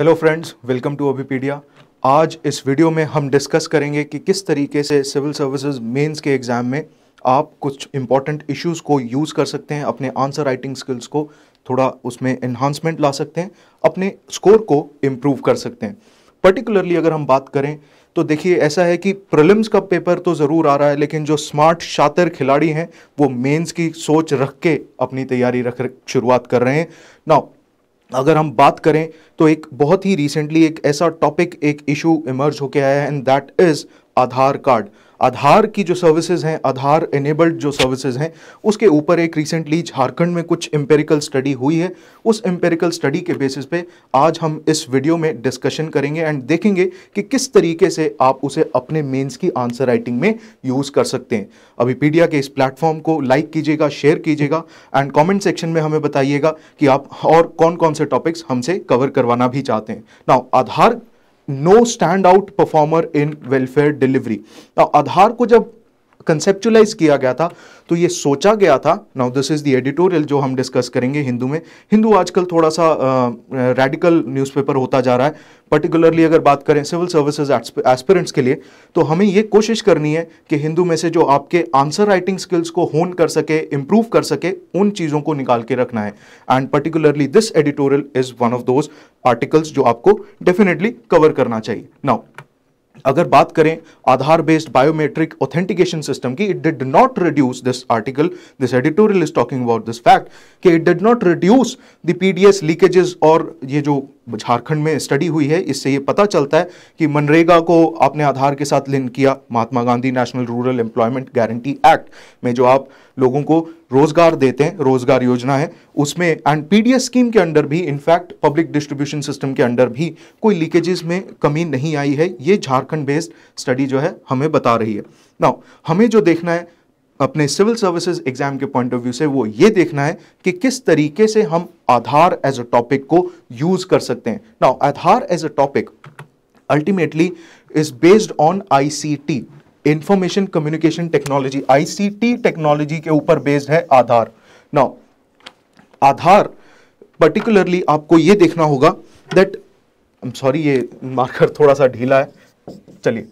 Hello friends welcome to Abhipedia आज इस video में हम डिस्कस करेंगे कि किस तरीके से सिविल सर्विसेज़ मेंस के एग्ज़ाम में आप कुछ इंपॉर्टेंट इश्यूज़ को यूज़ कर सकते हैं, अपने आंसर राइटिंग स्किल्स को थोड़ा उसमें इन्हांसमेंट ला सकते हैं, अपने स्कोर को इम्प्रूव कर सकते हैं। पर्टिकुलरली अगर हम बात करें तो देखिए ऐसा है कि प्रलिम्स का पेपर तो ज़रूर आ रहा है, लेकिन जो स्मार्ट शातर खिलाड़ी हैं, वो मेंस की सोच रख के अपनी तैयारी रख शुरुआत कर रहे हैं। नाउ अगर हम बात करें तो एक बहुत ही रिसेंटली एक ऐसा टॉपिक एक इशू इमर्ज होके आया है and that is Aadhaar card. Aadhaar की जो सर्विसेज़ हैं, आधार एनेबल्ड जो सर्विसेज़ हैं, उसके ऊपर एक रिसेंटली झारखंड में कुछ एम्पेरिकल स्टडी हुई है। उस एम्पेरिकल स्टडी के बेसिस पे आज हम इस वीडियो में डिस्कशन करेंगे एंड देखेंगे कि किस तरीके से आप उसे अपने मेंस की आंसर राइटिंग में यूज़ कर सकते हैं। अभी पीडिया के इस प्लेटफॉर्म को लाइक कीजिएगा शेयर कीजिएगा एंड कॉमेंट सेक्शन में हमें बताइएगा कि आप और कौन कौन से टॉपिक्स हमसे कवर करवाना भी चाहते हैं। Now Aadhaar no stand out performer in welfare delivery Aadhaar को जब कंसेप्चुलाइज किया गया था तो ये सोचा गया था। Now this is the editorial जो हम डिस्कस करेंगे हिंदू में। हिंदू आजकल थोड़ा सा रेडिकल न्यूज़पेपर होता जा रहा है। पर्टिकुलरली अगर बात करें सिविल सर्विसेज़ एस्पिरेंट्स के लिए तो हमें ये कोशिश करनी है कि हिंदू में से जो आपके आंसर राइटिंग स्किल्स को होन कर सके इंप्रूव कर सके, उन चीज़ों को निकाल के रखना है। And particularly this editorial is one of those articles जो आपको डेफिनेटली कवर करना चाहिए। नाउ अगर बात करें Aadhaar based biometric authentication system की it did not reduce this article this editorial is talking about this fact कि it did not reduce the PDS leakages और ये जो झारखंड में स्टडी हुई है। इससे ये पता चलता है कि मनरेगा को आपने आधार के साथ लिंक किया। Mahatma Gandhi national rural employment guarantee act में जो आप लोगों को रोज़गार देते हैं, रोज़गार योजना है, उसमें एंड पीडीएस स्कीम के अंडर भी in fact public distribution system के अंडर भी कोई लीकेजेस में कमी नहीं आई है। ये झारखंड बेस्ड स्टडी जो है, हमें बता रही है। नाउ हमें जो देखना है अपने सिविल सर्विसेज़ एग्ज़ाम के पॉइंट ऑफ़ व्यू से वो ये देखना है कि किस तरीके से हम आधार एज अ टॉपिक को यूज़ कर सकते हैं। Now Aadhaar as a topic ultimately is based on ICT information communication technology ICT technology के ऊपर बेस्ड है आधार। नाउ आधार पर्टिकुलरली आपको यह देखना होगा दैट सॉरी ये मार्कर थोड़ा सा ढीला है। चलिए,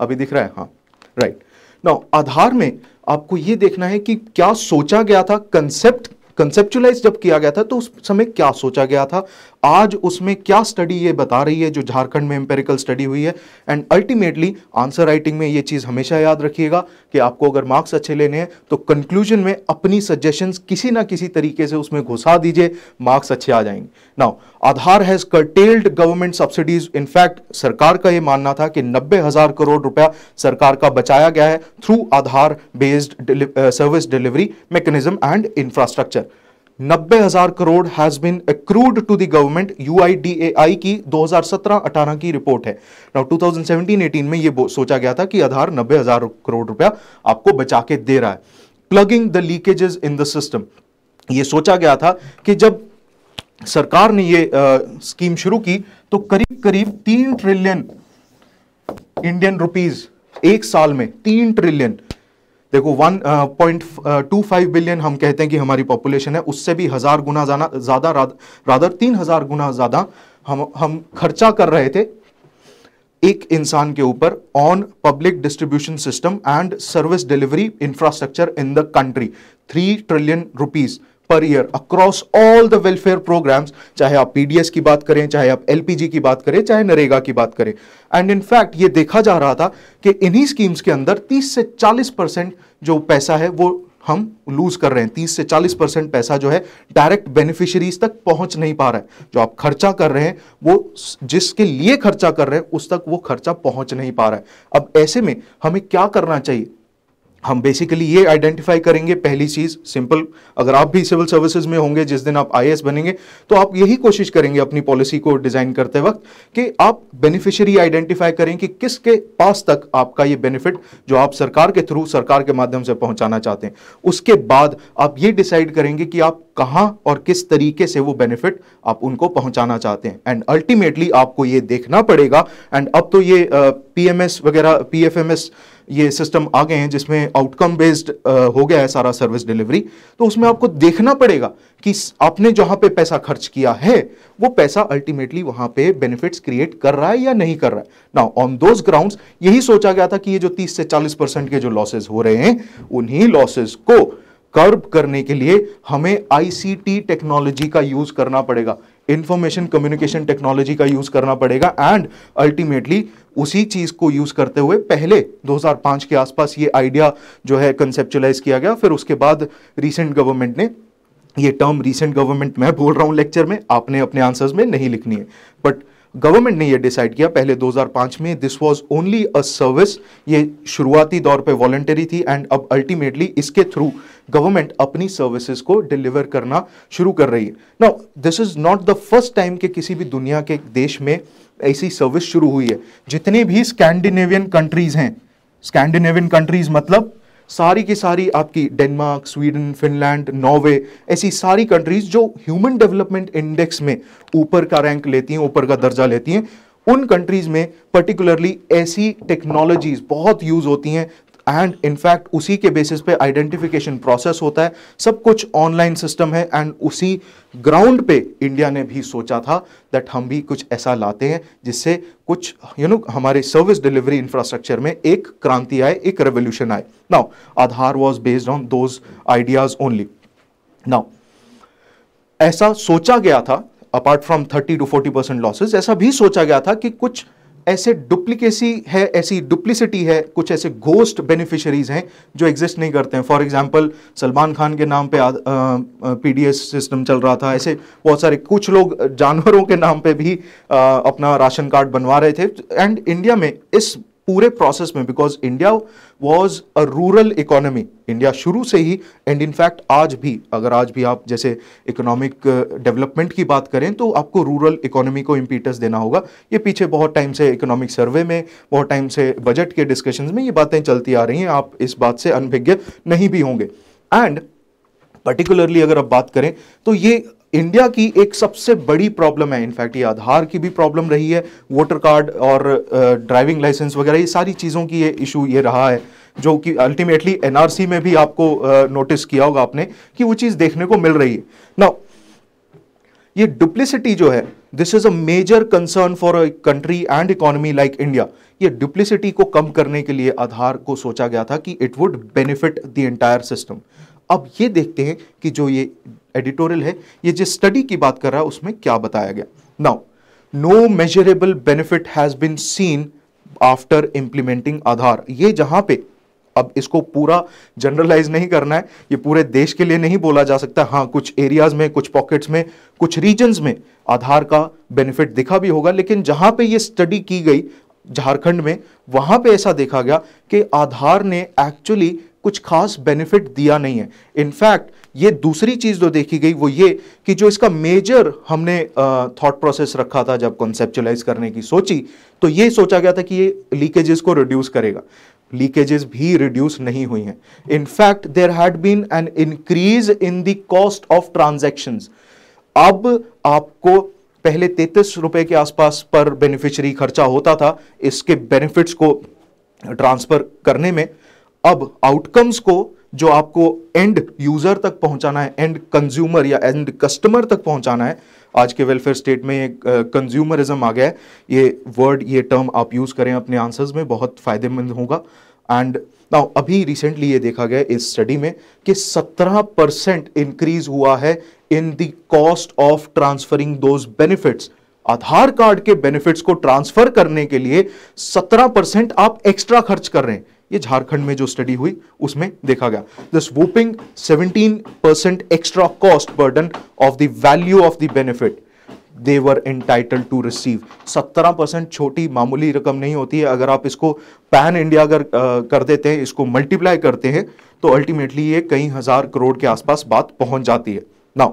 अभी दिख रहा है हाँ राइट right. नाउ आधार में आपको यह देखना है कि क्या सोचा गया था कंसेप्ट कंसेप्चुलाइज जब किया गया था तो उस समय क्या सोचा गया था? आज उसमें क्या स्टडी ये बता रही है, जो झारखंड में एम्पेरिकल स्टडी हुई है? एंड अल्टीमेटली आंसर राइटिंग में ये चीज़ हमेशा याद रखिएगा कि आपको अगर मार्क्स अच्छे लेने हैं तो कंक्लूजन में अपनी सजेशंस किसी ना किसी तरीके से उसमें घुसा दीजिए मार्क्स अच्छे आ जाएँगे। Now Aadhaar has curtailed government subsidies in fact सरकार का यह मानना था कि नब्बे हज़ार करोड़ रुपया सरकार का बचाया गया है through Aadhaar based service delivery mechanism and infrastructure नब्बे हज़ार crore has been accrued to the government UIDAI की 2017-18 की रिपोर्ट है। नाउ 2017-18 में ये सोचा गया था कि आधार नब्बे हज़ार करोड़ रुपया आपको बचा के दे रहा है। Plugging the leakages in the system ये सोचा गया था कि जब सरकार ने ये आ, स्कीम शुरू की तो करीब करीब तीन ट्रिलियन इंडियन रुपीज़ एक साल में तीन ट्रिलियन देखो one point two five billion हम कहते हैं कि हमारी पॉपुलेशन है, उससे भी हज़ार गुना ज़्यादा रादर तीन हज़ार गुना ज़्यादा हम हम खर्चा कर रहे थे एक इंसान के ऊपर on public distribution system and service delivery infrastructure in the country three trillion rupees per year across all the welfare programmes चाहे आप पीडीएस की बात करें, चाहे आप एलपीजी की बात करें, चाहे नरेगा की बात करें। एंड इनफैक्ट ये देखा जा रहा था कि इन्हीं स्कीम्स के अंदर 30 से 40 परसेंट जो पैसा है, वो हम लूज कर रहे हैं। 30 से 40 परसेंट पैसा जो है डायरेक्ट बेनिफिशियरीज तक पहुँच नहीं पा रहा है। जो आप खर्चा कर रहे हैं, वो जिसके लिए खर्चा कर रहे हैं, उस तक वो खर्चा पहुँच नहीं पा रहा है। अब ऐसे में हमें क्या करना चाहिए? हम बेसिकली ये आइडेंटिफाई करेंगे पहली चीज़ सिंपल अगर आप भी सिविल सर्विसेज़ में होंगे, जिस दिन आप आई बनेंगे तो आप यही कोशिश करेंगे अपनी पॉलिसी को डिज़ाइन करते वक्त कि आप बेनिफिशियरी आइडेंटिफाई करें कि किसके पास तक आपका ये बेनिफिट जो आप सरकार के थ्रू सरकार के माध्यम से पहुंचाना चाहते हैं। उसके बाद आप ये डिसाइड करेंगे कि आप कहाँ और किस तरीके से वो बेनिफिट आप उनको पहुंचाना चाहते हैं। एंड अल्टीमेटली आपको ये देखना पड़ेगा। एंड अब तो ये पीएमएस वगैरह पीएफएमएस ये सिस्टम आ गए हैं, जिसमें आउटकम बेस्ड हो गया है सारा सर्विस डिलीवरी तो उसमें आपको देखना पड़ेगा कि आपने जहाँ पे पैसा खर्च किया है, वो पैसा अल्टीमेटली वहाँ पे बेनिफिट्स क्रिएट कर रहा है या नहीं कर रहा है। नाउ ऑन दोज ग्राउंड्स यही सोचा गया था कि ये जो 30 से 40 परसेंट के जो लॉसेस हो रहे हैं, उन्हीं लॉसेस को कर्ब करने के लिए हमें आईसीटी टेक्नोलॉजी का यूज़ करना पड़ेगा। इंफॉर्मेशन कम्युनिकेशन टेक्नोलॉजी का यूज़ करना पड़ेगा। एंड अल्टीमेटली उसी चीज़ को यूज़ करते हुए पहले 2005 के आसपास ये आइडिया जो है कंसेप्चुलाइज किया गया। फिर उसके बाद रिसेंट गवर्नमेंट ने, ये टर्म रिसेंट गवर्नमेंट मैं बोल रहा हूँ लेक्चर में, आपने अपने आंसर्स में नहीं लिखनी है। बट गवर्नमेंट ने ये डिसाइड किया। पहले 2005 में this was only a service ये शुरुआती दौर पे वॉलेंटरी थी एंड अब अल्टीमेटली इसके थ्रू गवर्नमेंट अपनी सर्विसेज़ को डिलीवर करना शुरू कर रही है। Now this is not the first time के किसी भी दुनिया के देश में ऐसी सर्विस शुरू हुई है। जितने भी स्कैंडिनेवियन कंट्रीज़ हैं स्कैंडिनेवियन कंट्रीज़ मतलब सारी की सारी आपकी डेनमार्क, स्वीडन, फिनलैंड, नॉर्वे, ऐसी सारी कंट्रीज़ जो ह्यूमन डेवलपमेंट इंडेक्स में ऊपर का रैंक लेती हैं, ऊपर का दर्जा लेती हैं, उन कंट्रीज़ में पर्टिकुलरली ऐसी टेक्नोलॉजीज़ बहुत यूज़ होती हैं एंड इनफैक्ट उसी के बेसिस पे आइडेंटिफिकेशन प्रोसेस होता है। सब कुछ ऑनलाइन सिस्टम है एंड उसी ग्राउंड पे इंडिया ने भी सोचा था दैट हम भी कुछ ऐसा लाते हैं जिससे कुछ यू नो हमारे सर्विस डिलीवरी इंफ्रास्ट्रक्चर में एक क्रांति आए, एक रेवोल्यूशन आए। Now Aadhaar was based on those ideas only now ऐसा सोचा गया था apart from thirty to forty percent losses ऐसा भी सोचा गया था कि कुछ ऐसे डुप्लीकेसी है ऐसी डुप्लीसिटी है कुछ ऐसे घोस्ट बेनिफिशरीज हैं जो एग्जिस्ट नहीं करते हैं। फॉर एग्जांपल सलमान खान के नाम पे पीडीएस सिस्टम चल रहा था। ऐसे बहुत सारे कुछ लोग जानवरों के नाम पे भी आ, अपना राशन कार्ड बनवा रहे थे। एंड इंडिया में इस पूरे प्रोसेस में because India was a rural economy India शुरू से ही एंड इनफैक्ट आज भी अगर आज भी आप जैसे इकोनॉमिक डेवलपमेंट uh, की बात करें तो आपको रूरल इकोनॉमी को इम्पीटस देना होगा। ये पीछे बहुत टाइम से इकोनॉमिक सर्वे में बहुत टाइम से बजट के डिस्कशन में ये बातें चलती आ रही हैं। आप इस बात से अनभिज्ञ नहीं भी होंगे। एंड पर्टिकुलरली अगर आप बात करें तो ये इंडिया की एक सबसे बड़ी प्रॉब्लम है। इनफैक्ट ये आधार की भी प्रॉब्लम रही है। वोटर कार्ड और ड्राइविंग लाइसेंस वगैरह, ये सारी चीज़ों की ये इशू ये रहा है, जो कि अल्टीमेटली एनआरसी में भी आपको नोटिस किया होगा आपने कि वो चीज़ देखने को मिल रही है। नाउ ये डुप्लिसिटी जो है this is a major concern for a country and economy like India ये डुप्लिसिटी को कम करने के लिए आधार को सोचा गया था कि it would benefit the entire system अब ये देखते हैं कि जो ये एडिटोरियल है, ये जिस स्टडी की बात कर रहा है, उसमें क्या बताया गया? Now no measurable benefit has been seen after implementing Aadhaar ये जहाँ पे अब इसको पूरा जनरलाइज नहीं करना है, ये पूरे देश के लिए नहीं बोला जा सकता। हाँ कुछ एरियाज़ में, कुछ पॉकेट्स में, कुछ रीजन्स में आधार का बेनिफिट दिखा भी होगा, लेकिन जहाँ पे ये स्टडी की गई, झारखंड में, वहाँ पे ऐसा देखा गया कि आधार ने एक्चुअली कुछ खास बेनिफिट दिया नहीं है। इनफैक्ट ये दूसरी चीज़ जो देखी गई वो ये कि जो इसका मेजर हमने थॉट प्रोसेस रखा था जब कॉन्सेप्चुलाइज करने की सोची तो ये सोचा गया था कि ये लीकेजेस को रिड्यूस करेगा। लीकेजेस भी रिड्यूस नहीं हुई हैं। In fact there had been an increase in the cost of transaction अब आपको पहले तैतीस रुपए के आसपास पर बेनिफिशरी खर्चा होता था, इसके बेनिफिट्स को ट्रांसफ़र करने में अब आउटकम्स को जो आपको एंड यूज़र तक पहुंचाना है एंड कंज्यूमर या एंड कस्टमर तक पहुंचाना है, आज के वेलफेयर स्टेट में कंज्यूमरिज्म आ गया है। ये वर्ड ये टर्म आप यूज़ करें अपने आंसर्स में, बहुत फ़ायदेमंद होगा। एंड नाउ अभी रिसेंटली ये देखा गया इस स्टडी में कि 17 परसेंट इंक्रीज हुआ है in the cost of transferring those benefits Aadhaar card के बेनिफिट्स को ट्रांसफ़र करने के लिए 17 परसेंट आप एक्स्ट्रा खर्च कर रहे हैं। ये झारखंड में जो स्टडी हुई, उसमें देखा गया। This whopping 17 percent extra cost burden of the value of the benefit they were entitled to receive 17 percent छोटी मामूली रकम नहीं होती है। अगर आप इसको पैन इंडिया अगर कर देते हैं, इसको मल्टीप्लाई करते हैं तो अल्टीमेटली ये कई हज़ार करोड़ के आसपास बात पहुँच जाती है। Now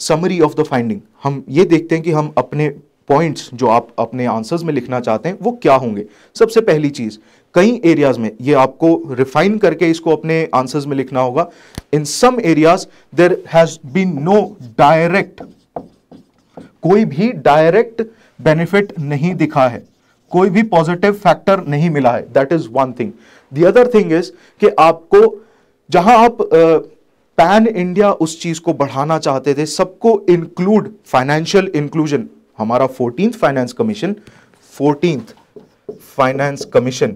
summary of the finding हम ये देखते हैं कि हम अपने पॉइंट्स जो आप अपने आंसर्स में लिखना चाहते हैं, वो क्या होंगे। सबसे पहली चीज़ कई एरियाज़ में ये आपको रिफाइन करके इसको अपने आंसर्स में लिखना होगा। In some areas there has been no direct कोई भी डायरेक्ट बेनिफिट नहीं दिखा है। कोई भी पॉजिटिव फैक्टर नहीं मिला है। That is one thing the other thing is कि आपको जहाँ आप पैन uh, इंडिया उस चीज़ को बढ़ाना चाहते थे सबको इंक्लूड फाइनेंशियल इंक्लूजन हमारा fourteenth finance commission fourteenth finance commission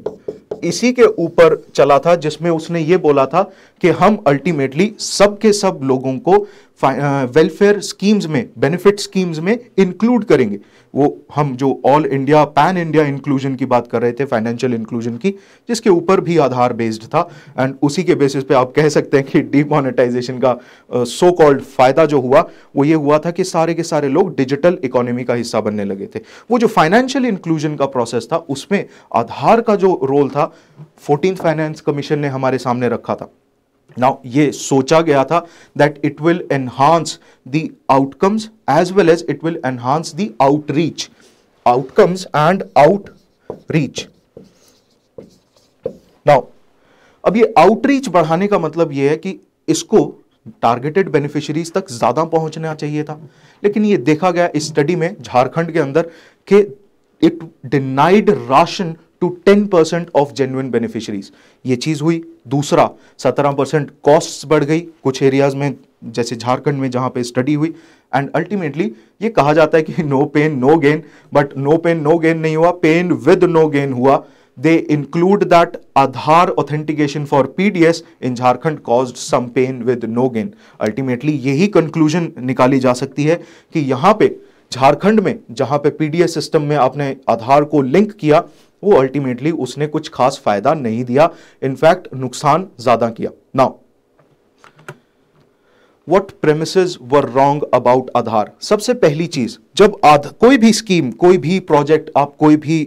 इसी के ऊपर चला था, जिसमें उसने ये बोला था कि हम अल्टीमेटली सबके सब लोगों को वेलफेयर स्कीम्स में बेनिफिट स्कीम्स में इंक्लूड करेंगे। वो हम जो all India pan India inclusion की बात कर रहे थे फाइनेंशियल इंक्लूजन की जिसके ऊपर भी आधार बेस्ड था। एंड उसी के बेसिस पे आप कह सकते हैं कि डीमोनेटाइजेशन का सो uh, कॉल्ड फ़ायदा जो हुआ वो ये हुआ था कि सारे के सारे लोग डिजिटल इकोनॉमी का हिस्सा बनने लगे थे। वो जो फाइनेंशियल इंक्लूजन का प्रोसेस था उसमें आधार का जो रोल था फोर्टीन फाइनेंस कमीशन ने हमारे सामने रखा था। नाउ ये सोचा गया था that it will enhance the outcomes as well as it will enhance the outreach outcomes and outreach now अब ये आउटरीच बढ़ाने का मतलब ये है कि इसको टारगेटेड बेनिफिशरीज तक ज़्यादा पहुँचना चाहिए था। लेकिन ये देखा गया इस स्टडी में झारखंड के अंदर के it denied ration to ten percent of genuine beneficiaries ये चीज़ हुई। दूसरा, सत्रह परसेंट कॉस्ट बढ़ गई कुछ एरियाज़ में, जैसे झारखंड में जहाँ पे स्टडी हुई। एंड अल्टीमेटली ये कहा जाता है कि no pain no gain but no pain no gain नहीं हुआ। पेन विद नो गेन हुआ। They include that Aadhaar authentication for PDS in Jharkhand cause some pain with no gain ultimately यही conclusion निकाली जा सकती है कि यहाँ पे झारखंड में, जहाँ पे पीडीएस सिस्टम में आपने आधार को लिंक किया वो अल्टीमेटली उसने कुछ खास फ़ायदा नहीं दिया इनफैक्ट नुकसान ज़्यादा किया। Now what premise were wrong about Aadhaar सबसे पहली चीज़, जब आध, कोई भी स्कीम कोई भी प्रोजेक्ट आप कोई भी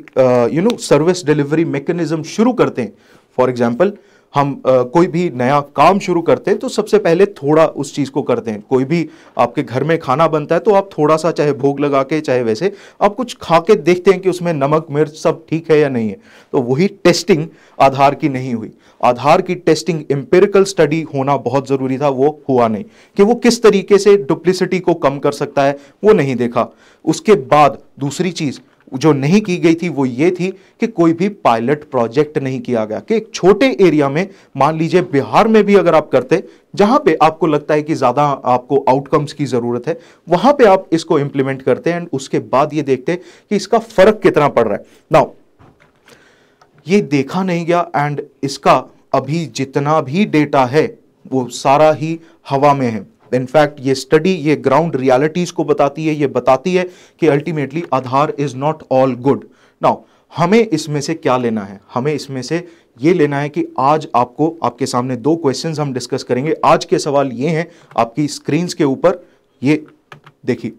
you know service delivery mechanism शुरू करते हैं फॉर एग्ज़ाम्पल हम आ, कोई भी नया काम शुरू करते हैं तो सबसे पहले थोड़ा उस चीज़ को करते हैं। कोई भी आपके घर में खाना बनता है तो आप थोड़ा सा चाहे भोग लगा के चाहे वैसे आप कुछ खा के देखते हैं कि उसमें नमक मिर्च सब ठीक है या नहीं है। तो वही टेस्टिंग आधार की नहीं हुई। आधार की टेस्टिंग एम्पेरिकल स्टडी होना बहुत ज़रूरी था वो हुआ नहीं। कि वो किस तरीके से डुप्लिसिटी को कम कर सकता है वो नहीं देखा। उसके बाद दूसरी चीज़ जो नहीं की गई थी वो ये थी कि कोई भी पायलट प्रोजेक्ट नहीं किया गया। कि एक छोटे एरिया में, मान लीजिए बिहार में भी अगर आप करते, जहाँ पे आपको लगता है कि ज़्यादा आपको आउटकम्स की ज़रूरत है, वहाँ पे आप इसको इंप्लीमेंट करते हैं एंड उसके बाद ये देखते कि इसका फ़र्क कितना पड़ रहा है। नाउ ये देखा नहीं गया एंड इसका अभी जितना भी डेटा है, वो सारा ही हवा में है। इनफैक्ट ये स्टडी ये ग्राउंड रियलिटीज को बताती है ये बताती है कि ultimately Aadhaar is not all good now हमें इसमें से क्या लेना है? हमें इसमें से ये लेना है कि आज आपको आपके सामने दो क्वेश्चंस हम डिस्कस करेंगे। आज के सवाल ये हैं आपकी स्क्रीन के ऊपर ये देखिए।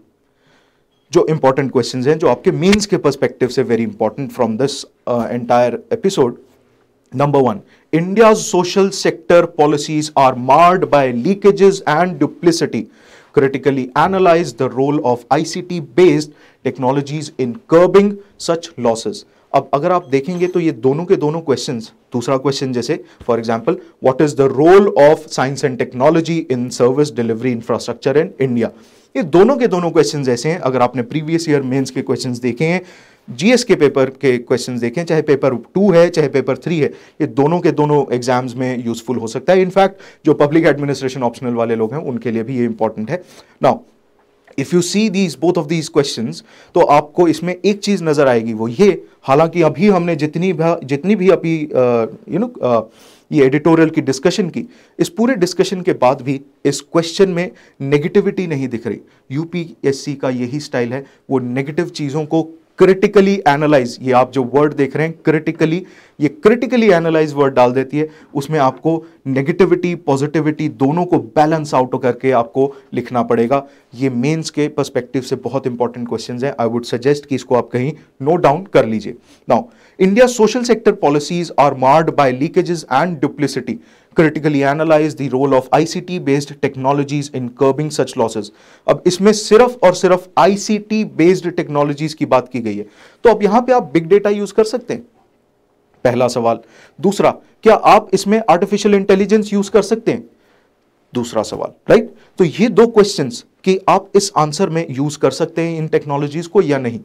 जो इंपॉर्टेंट क्वेश्चंस हैं जो आपके मीन्स के पर्सपेक्टिव से very important from this entire episode number one, India's social sector policies are marred by leakages and duplicity. Critically analyze the role of ICT based technologies in curbing such losses. अब अगर आप देखेंगे तो ये दोनों के दोनों क्वेश्चंस दूसरा क्वेश्चन जैसे for example what is the role of science and technology in service delivery infrastructure in India ये दोनों के दोनों क्वेश्चन ऐसे हैं अगर आपने प्रीवियस ईयर मेंस के क्वेश्चंस देखे हैं जीएस के पेपर के क्वेश्चन देखें, चाहे पेपर टू है, चाहे पेपर थ्री है, ये दोनों के दोनों एग्ज़ाम्स में यूजफुल हो सकता है। इनफैक्ट जो पब्लिक एडमिनिस्ट्रेशन ऑप्शनल वाले लोग हैं, उनके लिए भी ये इंपॉर्टेंट है। Now if you see these both of these question तो आपको इसमें एक चीज़ नज़र आएगी, वो ये, हालाँकि अभी हमने जितनी भी जितनी भी अभी यू नो ये एडिटोरियल की डिस्कशन की, इस पूरे डिस्कशन के बाद भी इस क्वेश्चन में नेगेटिविटी नहीं दिख रही। यूपीएससी का यही स्टाइल है, वो नेगेटिव चीज़ों को क्रिटिकली एनालाइज ये आप जो वर्ड देख रहे हैं क्रिटिकली ये क्रिटिकली एनालाइज वर्ड डाल देती है। उसमें आपको नेगेटिविटी पॉजिटिविटी दोनों को बैलेंस आउट करके आपको लिखना पड़ेगा। ये मेंस के पर्सपेक्टिव से बहुत इंपॉर्टेंट क्वेश्चंस हैं। आई वुड सजेस्ट कि इसको आप कहीं नोट डाउन कर लीजिए। Now India social sector policies are marred by leakages and duplicity critically analyze the role of ICT based technologies in curbing such losses. अब इसमें सिर्फ़ और सिर्फ़ ICT based technologies की बात की गई है। तो अब यहाँ पे आप बिग डेटा यूज़ कर सकते हैं। पहला सवाल। दूसरा, क्या आप इसमें आर्टिफिशियल इंटेलिजेंस यूज़ कर सकते हैं? दूसरा सवाल राइट तो ये दो क्वेश्चंस कि आप इस आंसर में यूज़ कर सकते हैं इन टेक्नोलॉजीज़ को या नहीं।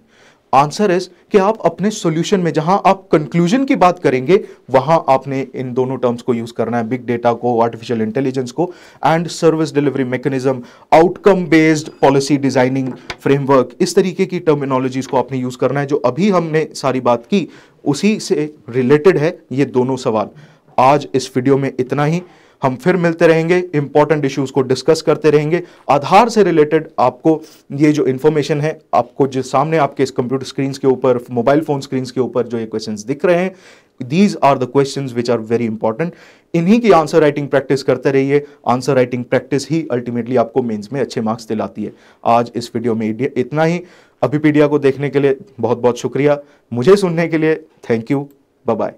आंसर इज़ कि आप अपने सॉल्यूशन में जहाँ आप कंक्लूजन की बात करेंगे, वहाँ आपने इन दोनों टर्म्स को यूज़ करना है बिग डेटा को आर्टिफिशियल इंटेलिजेंस को and service delivery mechanism outcome based policy designing framework इस तरीके की टर्मिनोलॉजीज को आपने यूज़ करना है, जो अभी हमने सारी बात की, उसी से रिलेटेड है ये दोनों सवाल। आज इस वीडियो में इतना ही। हम फिर मिलते रहेंगे इंपॉर्टेंट इश्यूज़ को डिस्कस करते रहेंगे। आधार से रिलेटेड आपको ये जो इंफॉर्मेशन है, आपको जो सामने आपके इस कंप्यूटर स्क्रीन के ऊपर मोबाइल फ़ोन स्क्रीन के ऊपर जो ये क्वेश्चन दिख रहे हैं these are the question which are very important इन्हीं की आंसर राइटिंग प्रैक्टिस करते रहिए। आंसर राइटिंग प्रैक्टिस ही अल्टीमेटली आपको मेंस में अच्छे मार्क्स दिलाती है। आज इस वीडियो में इतना ही। अभिपीडिया को देखने के लिए बहुत बहुत शुक्रिया। मुझे सुनने के लिए थैंक यू बाय